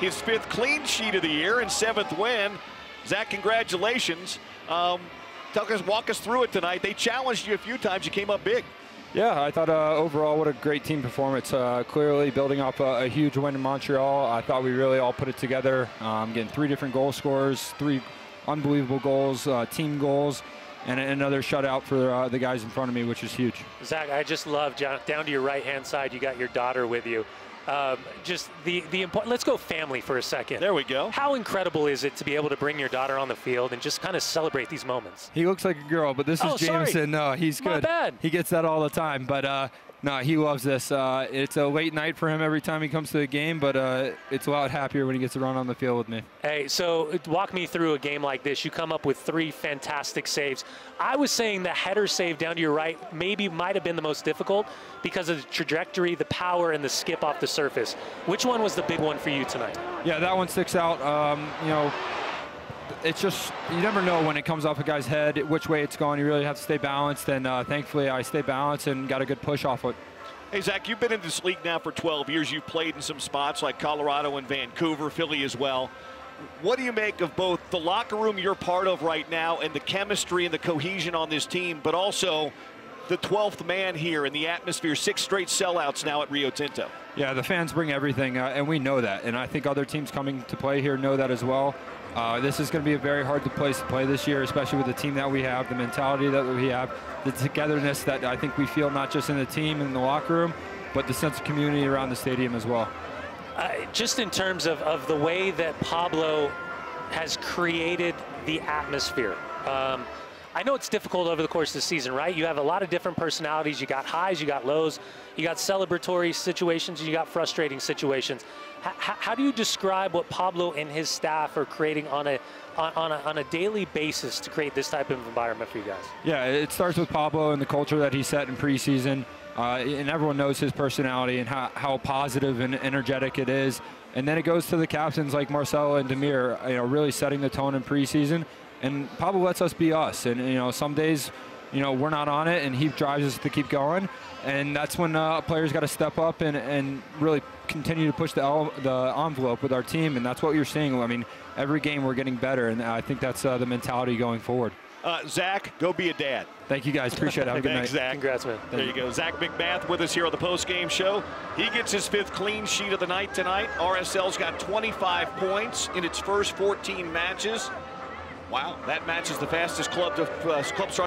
his fifth clean sheet of the year and seventh win. Zac, congratulations. Um, us, walk us through it tonight. They challenged you a few times. You came up big. Yeah, I thought uh, overall what a great team performance. Uh, clearly building off a, a, huge win in Montreal. I thought we really all put it together. Um, getting three different goal scorers, three unbelievable goals, uh, team goals, and another shutout for uh, the guys in front of me, which is huge. Zac, I just love down to your right hand side. You got your daughter with you. Um, just the the important. Let's go family for a second. There we go. How incredible is it to be able to bring your daughter on the field and just kind of celebrate these moments? He looks like a girl, but this oh, is Jameson. No, he's good. My bad. He gets that all the time, but uh, no, he loves this. Uh, it's a late night for him every time he comes to the game, but uh, it's a lot happier when he gets to run on the field with me. Hey, so walk me through a game like this. You come up with three fantastic saves. I was saying the header save down to your right maybe might have been the most difficult because of the trajectory, the power, and the skip off the surface. Which one was the big one for you tonight? Yeah, that one sticks out. Um, you know, it's just you never know when it comes off a guy's head which way it's going. You really have to stay balanced, and uh, thankfully I stay balanced and got a good push off it. Hey Zac, you've been in this league now for 12 years. You've played in some spots like Colorado and Vancouver, Philly as well. What do you make of both the locker room you're part of right now and the chemistry and the cohesion on this team, but also the 12th man here in the atmosphere, six straight sellouts now at Rio Tinto? Yeah, the fans bring everything, uh, and we know that. And I think other teams coming to play here know that as well. Uh, this is going to be a very hard place to play this year, especially with the team that we have, the mentality that we have, the togetherness that I think we feel not just in the team and the locker room, but the sense of community around the stadium as well. Uh, just in terms of, of the way that Pablo has created the atmosphere. Um, I know it's difficult over the course of the season, right? You have a lot of different personalities. You got highs, you got lows, you got celebratory situations, you got frustrating situations. H how do you describe what Pablo and his staff are creating on a, on, a, on a daily basis to create this type of environment for you guys? Yeah, it starts with Pablo and the culture that he set in preseason. Uh, and everyone knows his personality and how, how positive and energetic it is. And then it goes to the captains like Marcelo and Damir, you know, really setting the tone in preseason and Pablo lets us be us. And you know, some days, you know, we're not on it, and he drives us to keep going. And that's when uh, players got to step up and, and really continue to push the, the envelope with our team, and that's what you're seeing. I mean, every game we're getting better, and I think that's uh, the mentality going forward. Uh, Zac, go be a dad. Thank you guys. Appreciate it. Have a good Thanks, night. Zac. Congrats, man. There you go. Zac MacMath with us here on the post-game show. He gets his fifth clean sheet of the night tonight. RSL's got 25 points in its first 14 matches. Wow, that matches the fastest club to uh, club.